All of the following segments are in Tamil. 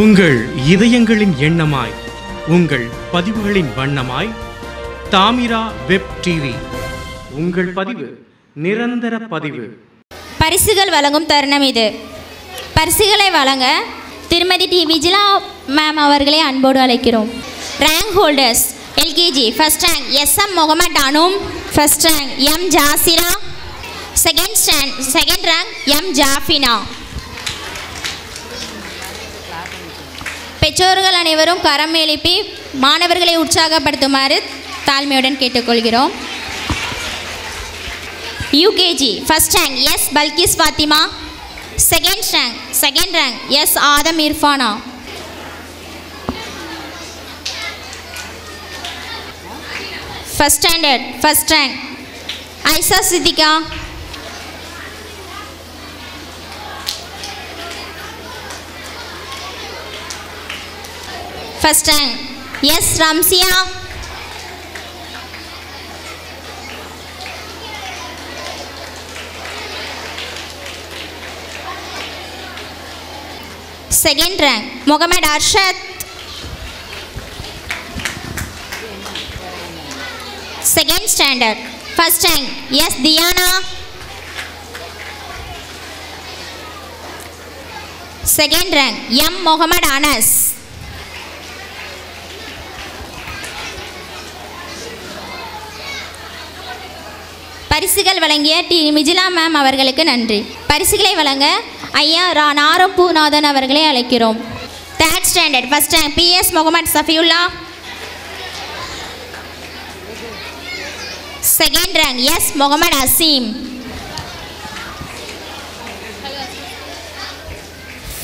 உங்கள் இதயங்களின் எண்ணமாய் உங்கள் பதிவுகளின் வண்ணமாய் தாமிரா வெப் டிவி. உங்கள் பதிவு நிரந்தர பதிவு. பரிசுகள் வழங்கும் தருணம் இது. பரிசுகளை வழங்க திருமதி டி. விஜிலா மேம் அவர்களை அன்போடு அழைக்கிறோம். Rank holders LKG first rank S M Mohammed Anum first rank M Jasira. Second stand second rank M Jafina. பெற்றோர்கள் அனைவரும் கரம் எழுப்பி மாணவர்களை உற்சாகப்படுத்துமாறு தாழ்மையுடன் கேட்டுக்கொள்கிறோம். UKG first rank S Balkis Fathima second rank second rank S Adam Irfana first standard first rank Aisha Siddiqa first rank S Ramziya second rank Mohammed Arshad second standard first rank S Dhiyana second rank M Mohammed Anas பரிசுகள் வழங்கிய டி மிஜிலா மேம் அவர்களுக்கு நன்றி. பரிசுகளை வழங்க ஐயா ரா நாரம் பூநாதன் அவர்களை அழைக்கிறோம். Third standard first rank B S Mohammed Safiullah. Second rank S Mohammed Azeem.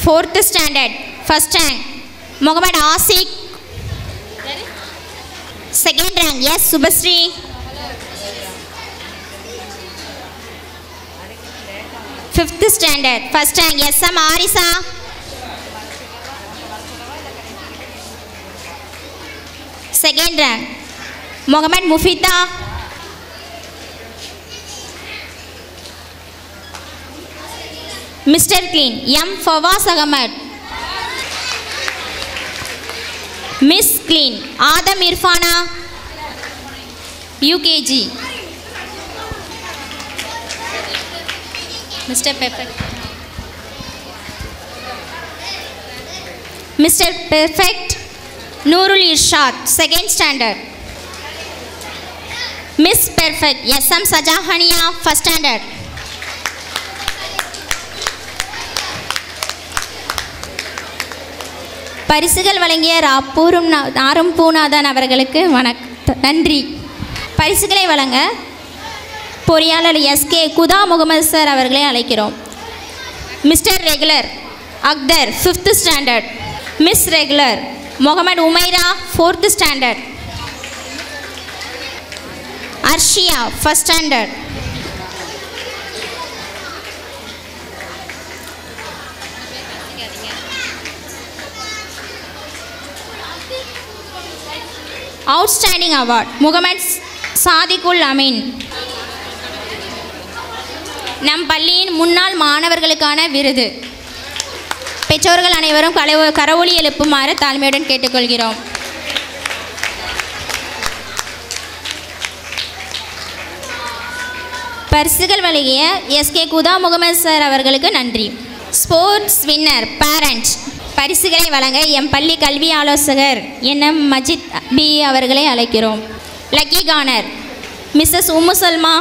Fourth standard first rank Mohammed Ashiq. Second rank S Subashree. Fifth standard first rank S M Arisa second rank Mohammed Mufida mister clean M Fawaz Ahamed miss clean Adam Irfana UKG mister perfect mister perfect Noorul Irshad second standard miss perfect S M Sajahaniya first standard பரிசுகள் வழங்கிய ராப்பூரும் நாரும் பூநாதன் அவர்களுக்கு வணக்கம் நன்றி. பரிசுகளை வழங்க பொறியாளர் எஸ்கே குதா முகமது சார் அவர்களை அழைக்கிறோம். Mister regular Akhtar fifth standard miss regular Mohammed Umaira fourth standard Arshiya first standard outstanding award Mohammed Sadiqul Ameen. நம் பள்ளியின் முன்னாள் மாணவர்களுக்கான விருது. பெற்றோர்கள் அனைவரும் கலவு கரவொலி எழுப்புமாறு தாழ்மையுடன் கேட்டுக்கொள்கிறோம். பரிசுகள் வழங்கிய எஸ்கே குதா முகமது சார் அவர்களுக்கு நன்றி. ஸ்போர்ட்ஸ் வின்னர் பேரண்ட் பரிசுகளை வழங்க எம் பள்ளி கல்வி ஆலோசகர் என்எம் மஜித் பி. அவர்களை அழைக்கிறோம். Lucky corner Mrs Ummu Salma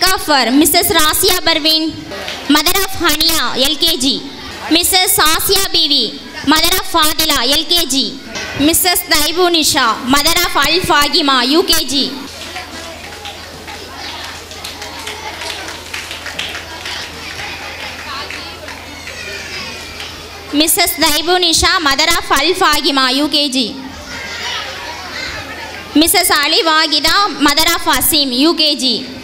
டக்காஃபர் Mrs Rasiya Parveen mother of Haniya LKG Mrs Asiya Bivi mother of Fathila LKG Mrs Thaibu Nisha mother of Al Fahima UKG Mrs Thaibu Nisha mother of Al Fahima UKG Mrs Ali Wahida mother of Azeem UKG Mrs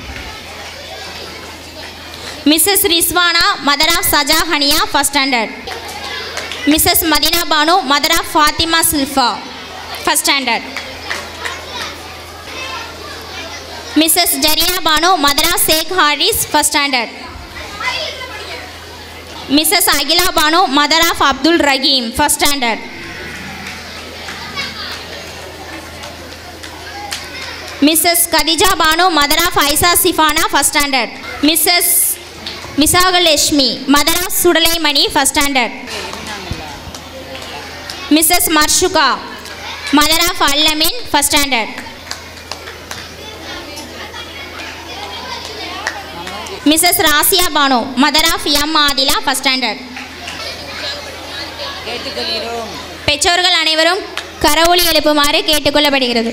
Rizwana mother of Saja Haniya first standard Mrs Madina Banu mother of Fathima Silfa first standard Mrs Jariya Banu mother of Sheikh Haris first standard Mrs Akila Banu mother of Abdul Rahim first standard Mrs Khadija Banu mother of Aisha Sifana first standard Mrs Visalakshmi mother of Sudalaimani first standard Mrs Marshuka mother of Allamin first standard Mrs Rasiya Banu mother of M Adila first standard பெற்றோர்கள் அனைவரும் கரவொலி எழுப்புமாறு கேட்டுக்கொள்ளப்படுகிறது.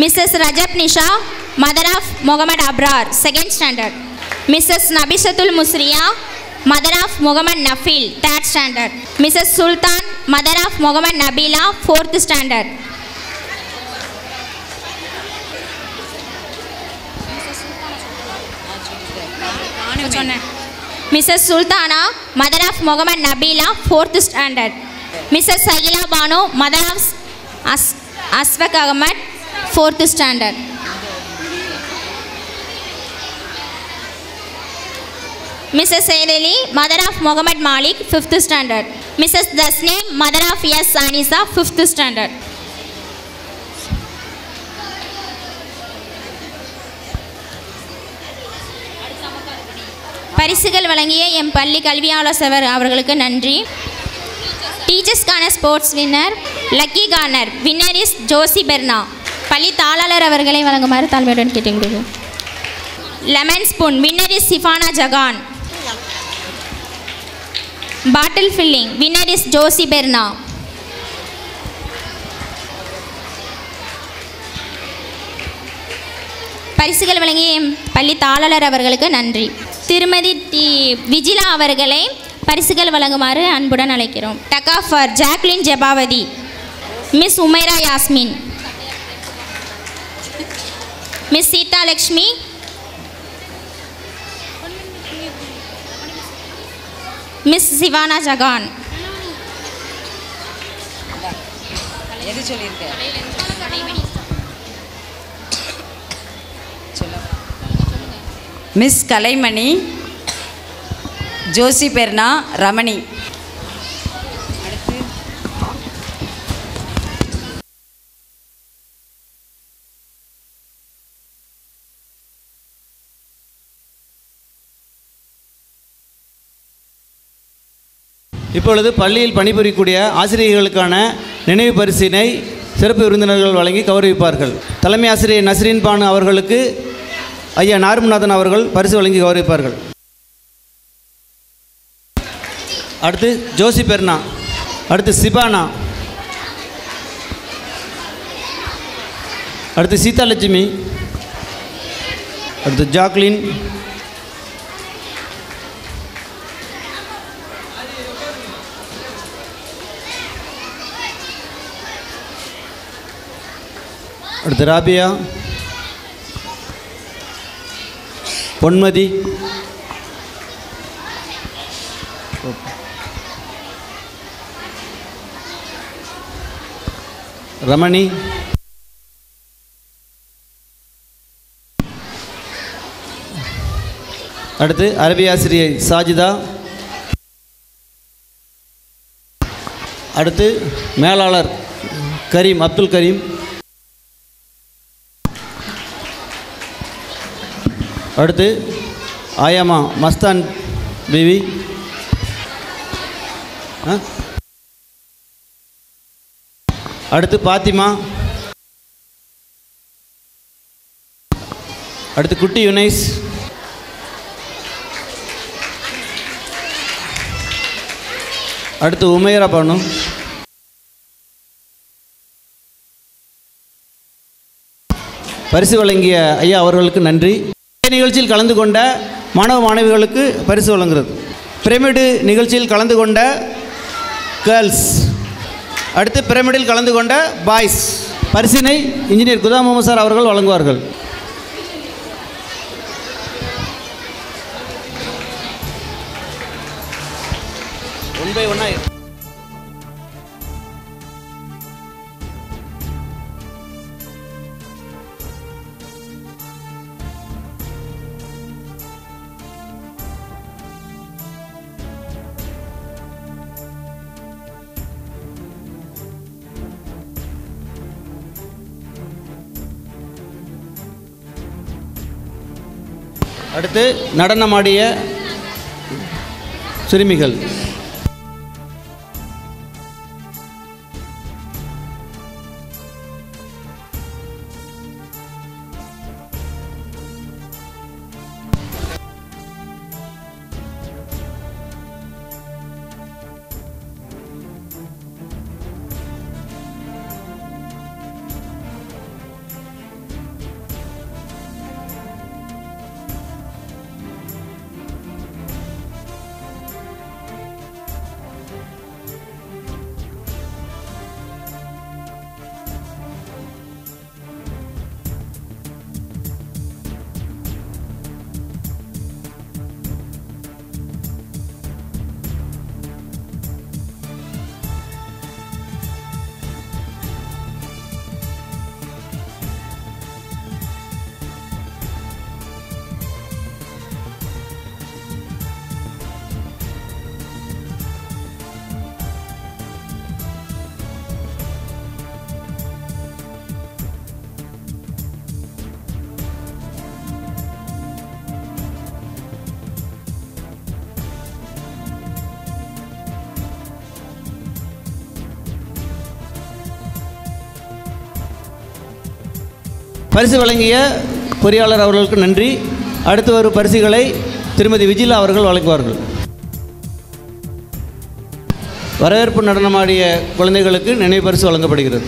Mrs Rajab Nisha mother of Mohammed Abrar second standard Mrs Nafisathul Musriya mother of Mohammed Nafeel third standard Mrs Sultan mother of Mohammed Nabeela fourth standard சொன்னேன் Mrs Sultana mother of Mohammed Nabeela fourth standard Mrs Shakila Banu mother of as Ashwak Ahamed fourth standard Mrs சேலலி mother of Mohammed Malik fifth standard Mrs Tasneem mother of S Anisa fifth standard பரிசுகள் வழங்கிய எம் பள்ளி கல்வி ஆலோசகர் அவர்களுக்கு நன்றி. டீச்சர்ஸ்க்கான sports winner lucky corner. Winner is Josie Berna. பள்ளி தாளாளர் அவர்களை வழங்குமாறு தாழ்மையுடன் கேட்டுக்கொள்கிறேன். Lemon spoon winner is Sifana Jahan. Bottle filling winner is Josie Berna பரிசுகள் வழங்கிய பள்ளி தாளாளர் அவர்களுக்கு நன்றி. திருமதி டி விஜிலா அவர்களை பரிசுகள் வழங்குமாறு அன்புடன் அழைக்கிறோம். டக்கா for Jacqueline Jebavathi miss Umaira Yasmin miss Seetha miss Shivana Jahan. எது சொல்லியிருக்க? மிஸ் கலைமணி ஜோசி பெர்னா ரமணி. இப்பொழுது பள்ளியில் பணிபுரியக்கூடிய ஆசிரியர்களுக்கான நினைவு பரிசினை சிறப்பு விருந்தினர்கள் வழங்கி கௌரவிப்பார்கள். தலைமை ஆசிரியர் நஸ்ரீன் பானு அவர்களுக்கு ஐயா நார்மநாதன் அவர்கள் பரிசு வழங்கி கௌரவிப்பார்கள். அடுத்து ஜோசி பெர்னா அடுத்து சிபானா அடுத்து சீதாலட்சுமி அடுத்து ஜாக்லின் அடுத்து ராபியா. பொன்மதி. ரமணி. அடுத்து அரபி ஆசிரியை சாஜிதா. அடுத்து மேலாளர் கரீம் அப்துல் கரீம். அடுத்து ஆயாமா மஸ்தான் பிவி ஆ? அடுத்து பாத்திமா. அடுத்து குட்டி யுனைஸ். அடுத்து உமையரா பானு பரிசு வழங்கிய ஐயா அவர்களுக்கு நன்றி. நிகழ்ச்சியில் கலந்து கொண்ட மாணவ மாணவிகளுக்கு பரிசு வழங்குறது. பிரமிடு நிகழ்ச்சியில் கலந்து கொண்ட கேர்ள்ஸ் அடுத்து பிரமிடில் கலந்து கொண்ட பாய்ஸ் பரிசினை இன்ஜினியர் குதாம் முகமது சார் அவர்கள் வழங்குவார்கள். ஒன் பை ஒன்னாக அடுத்து நடனமாடிய சிறுமிகள். பரிசு வழங்கிய பொறியாளர் அவர்களுக்கு நன்றி. அடுத்து வரும் பரிசுகளை திருமதி விஜிலா அவர்கள் வழங்குவார்கள். வரவேற்பு நடனமாடிய குழந்தைகளுக்கு நினைவு பரிசு வழங்கப்படுகிறது.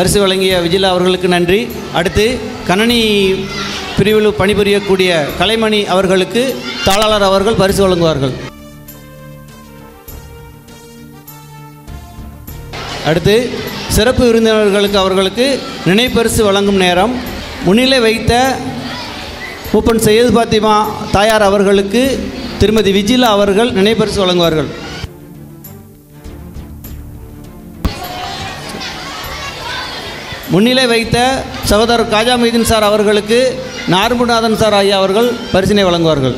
பரிசு வழங்கிய விஜிலா அவர்களுக்கு நன்றி. அடுத்து கணனி பிரிவில் பணிபுரியக்கூடிய கலைமணி அவர்களுக்கு தாளாளர் அவர்கள் பரிசு வழங்குவார்கள். அடுத்து சிறப்பு விருந்தினர்களுக்கு அவர்களுக்கு நினைப்பரிசு வழங்கும் நேரம். முன்னிலை வைத்த மூப்பன் சையது பாத்திமா தாயார் அவர்களுக்கு திருமதி விஜிலா அவர்கள் நினைப்பரிசு வழங்குவார்கள். முன்னிலை வைத்த சகோதரர் காஜா மீதின் சார் அவர்களுக்கு நார்முநாதன் சார் ஐயா அவர்கள் பரிசினை வழங்குவார்கள்.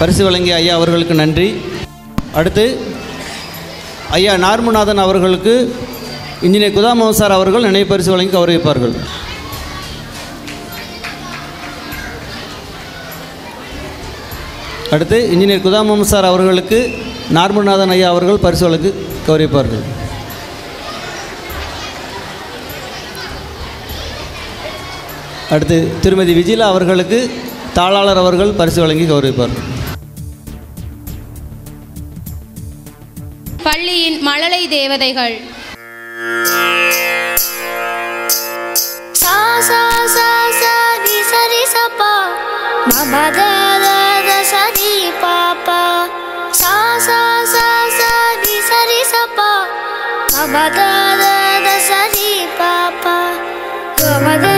பரிசு வழங்கிய ஐயா அவர்களுக்கு நன்றி. அடுத்து ஐயா நார்முநாதன் அவர்களுக்கு இன்ஜினியர் குதாமோகன் சார் அவர்கள் நினைவு பரிசு வழங்கி கௌரவிப்பார்கள். அடுத்து இன்ஜினியர் குதாமோகன் சார் அவர்களுக்கு நார்முநாதன் ஐயா அவர்கள் பரிசு வழங்கி கௌரவிப்பார்கள் அடுத்து திருமதி விஜிலா அவர்களுக்கு தாளாளர் அவர்கள் பரிசு வழங்கி கௌரவிப்பார்கள் பள்ளியின் மழலை தேவதைகள். சா சா சா சா ரி मि पापाद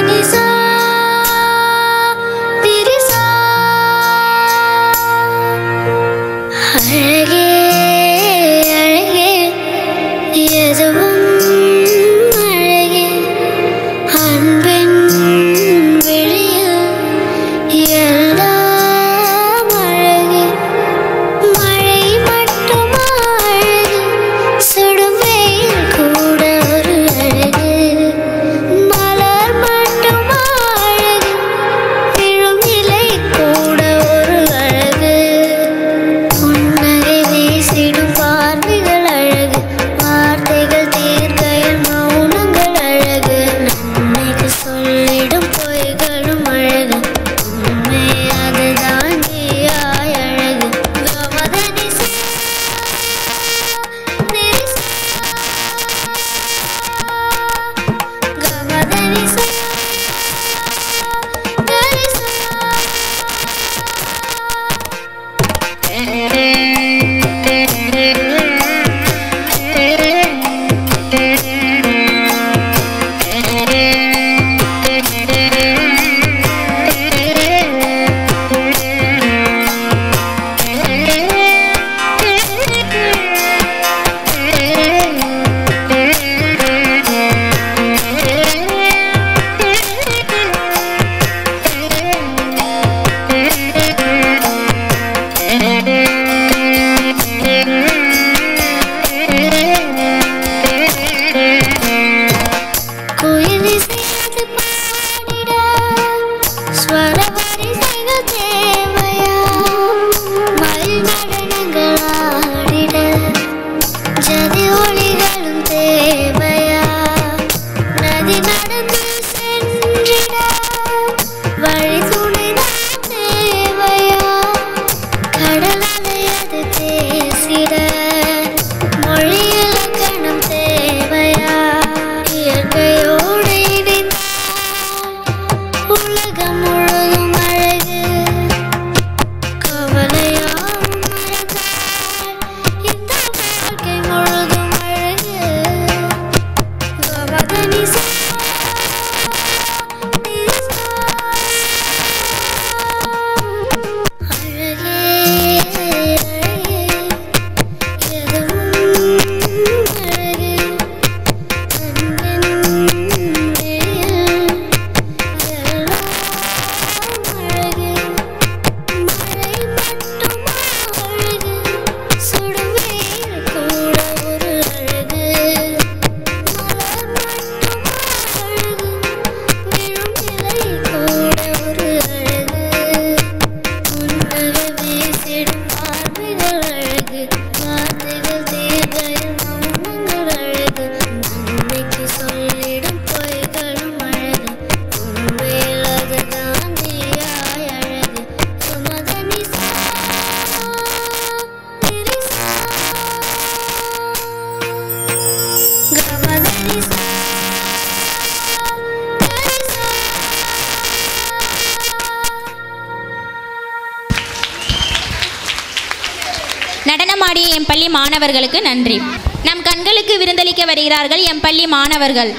நடனமாடிய எம் பள்ளி மாணவர்களுக்கு நன்றி. நம் கண்களுக்கு விருந்தளிக்க வருகிறார்கள் எம் பள்ளி மாணவர்கள்.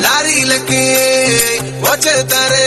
లారీలకి వచ్చేతారే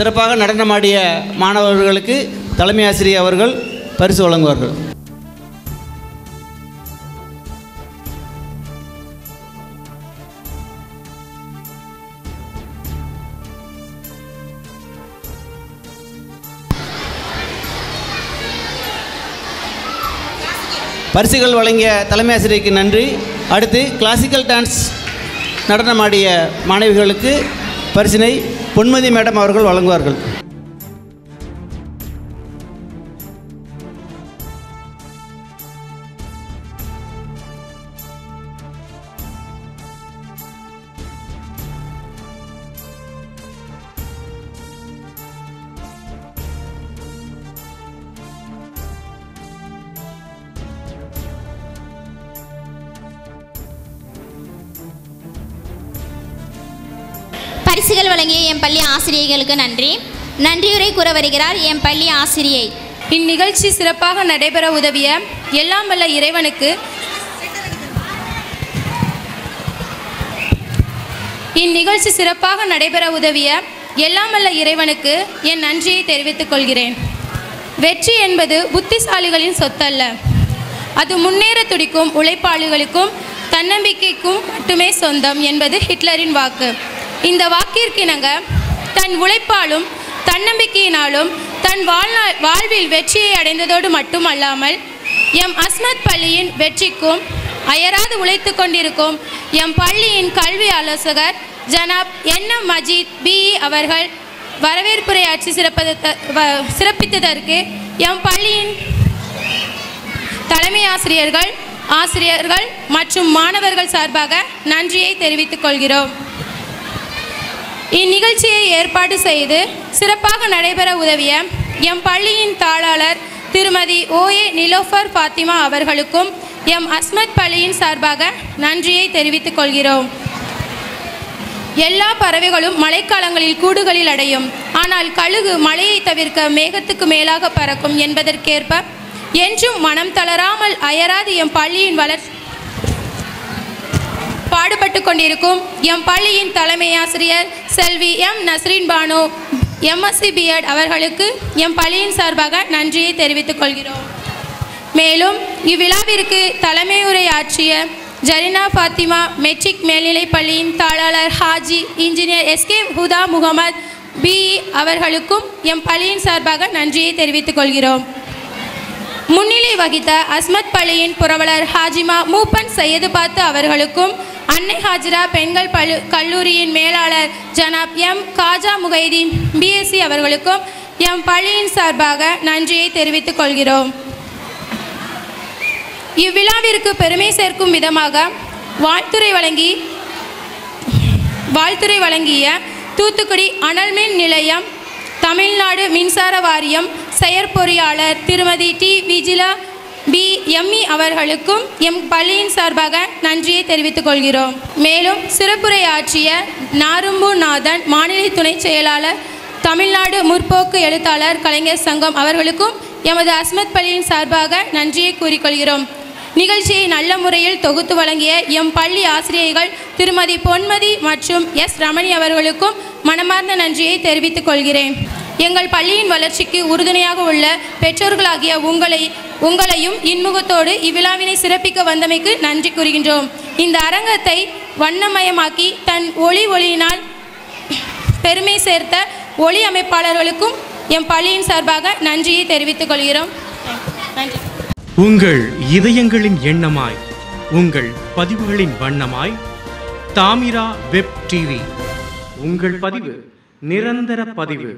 சிறப்பாக நடனமாடிய மாணவர்களுக்கு தலைமை ஆசிரியர் அவர்கள் பரிசு வழங்குவார்கள். பரிசுகள் வழங்கிய தலைமை ஆசிரியருக்கு நன்றி. அடுத்து கிளாசிக்கல் டான்ஸ் நடனமாடிய மாணவிகளுக்கு பரிசினை பொன்மதி மேடம் அவர்கள் வழங்குவார்கள். ஆசிரியர்களுக்கு நன்றி. நன்றியுரை கூற வருகிறார் என் பள்ளி ஆசிரியை. இந்நிகழ்ச்சி சிறப்பாக நடைபெற உதவிய எல்லாம் வல்ல இறைவனுக்கு இந்நிகழ்ச்சி சிறப்பாக நடைபெற உதவிய எல்லாம் வல்ல இறைவனுக்கு என் நன்றியை தெரிவித்துக் கொள்கிறேன். வெற்றி என்பது புத்திசாலிகளின் சொத்தல்ல. அது முன்னேற துடிக்கும் உழைப்பாளிகளுக்கும் தன்னம்பிக்கைக்கும் மட்டுமே சொந்தம் என்பது ஹிட்லரின் வாக்கு. இந்த வாக்கிற்கிணங்க தன் உழைப்பாலும் தன்னம்பிக்கையினாலும் தன் வாழ்நாள் வாழ்வில் வெற்றியை அடைந்ததோடு மட்டுமல்லாமல் எம் அஸ்மத் பள்ளியின் வெற்றிக்கும் அயராது உழைத்து கொண்டிருக்கும் எம் பள்ளியின் கல்வி ஆலோசகர் ஜனாப் N M Majeed B E அவர்கள் வரவேற்புரையாற்றி சிறப்பது வ- சிறப்பித்ததற்கு எம் பள்ளியின் தலைமை ஆசிரியர்கள் ஆசிரியர்கள் மற்றும் மாணவர்கள் சார்பாக நன்றியை தெரிவித்துக் கொள்கிறோம். இந்நிகழ்ச்சியை ஏற்பாடு செய்து சிறப்பாக நடைபெற உதவிய எம் பள்ளியின் தாளாளர் திருமதி ஓஏ நிலோஃபர் ஃபாத்திமா அவர்களுக்கும் எம் அஸ்மத் பள்ளியின் சார்பாக நன்றியை தெரிவித்துக் கொள்கிறோம். எல்லா பறவைகளும் மழைக்காலங்களில் கூடுகளில் அடையும். ஆனால் கழுகு மழையை தவிர்க்க மேகத்துக்கு மேலாக பறக்கும் என்பதற்கேற்ப என்றும் மனம் தளராமல் அயராது எம் பள்ளியின் வளர் பாடுபட்டு கொண்டிருக்கும் எம் பள்ளியின் தலைமை ஆசிரியர் செல்வி M Nasreen Banu M Sc B Ed அவர்களுக்கு எம் பள்ளியின் சார்பாக நன்றியை தெரிவித்துக் கொள்கிறோம். மேலும் இவ்விழாவிற்கு தலைமையுரை ஆற்றிய ஜரினா ஃபாத்திமா மெட்ரிக் மேல்நிலைப் பள்ளியின் தாளாளர் Haji engineer SK Huda Mohammed BE அவர்களுக்கும் எம் பள்ளியின் சார்பாக நன்றியை தெரிவித்துக் கொள்கிறோம். முன்னிலை வகித்த அஸ்மத் பள்ளியின் புரவலர் ஹாஜிமா மூப்பன் சையது பாத்து அவர்களுக்கும் அன்னை ஹாஜிரா பெண்கள் பள்ளு கல்லூரியின் மேலாளர் ஜனாப் M. Khaja Mohideen B Sc அவர்களுக்கும் எம். பள்ளியின் சார்பாக நன்றியை தெரிவித்துக் கொள்கிறோம். இவ்விழாவிற்கு பெருமை சேர்க்கும் விதமாக வாழ்த்துறை வழங்கி வாழ்த்துரை வழங்கிய தூத்துக்குடி அனல் மின் நிலையம் தமிழ்நாடு மின்சார வாரியம் செயற்பொறியாளர் திருமதி T. Vijila B M E அவர்களுக்கும் எம் பள்ளியின் சார்பாக நன்றியை தெரிவித்துக் கொள்கிறோம். மேலும் சிறப்புரை ஆற்றிய நாரும்புநாதன் மாநில துணை செயலாளர் தமிழ்நாடு முற்போக்கு எழுத்தாளர் கலைஞர் சங்கம் அவர்களுக்கும் எமது அஸ்மத் பள்ளியின் சார்பாக நன்றியை கூறிக்கொள்கிறோம் நிகழ்ச்சியை நல்ல முறையில் தொகுத்து வழங்கிய எம் பள்ளி ஆசிரியர்கள் திருமதி பொன்மதி மற்றும் எஸ் ரமணி அவர்களுக்கும் மனமார்ந்த நன்றியை தெரிவித்துக் கொள்கிறேன். எங்கள் பள்ளியின் வளர்ச்சிக்கு உறுதுணையாக உள்ள பெற்றோர்களாகிய உங்களை உங்களையும் இன்முகத்தோடு இவ்விழாவினை சிறப்பிக்க வந்தமைக்கு நன்றி கூறுகின்றோம். இந்த அரங்கத்தை வண்ணமயமாக்கி தன் ஒளி ஒளியினால் பெருமை சேர்த்த ஒளி அமைப்பாளர்களுக்கும் எம் பள்ளியின் சார்பாக நன்றியை தெரிவித்துக் கொள்கிறோம். நன்றி உங்கள் இதயங்களின் எண்ணமாய் உங்கள் பதிவுகளின் வண்ணமாய் தாமிரா வெப் டிவி. உங்கள் பதிவு நிரந்தர பதிவு.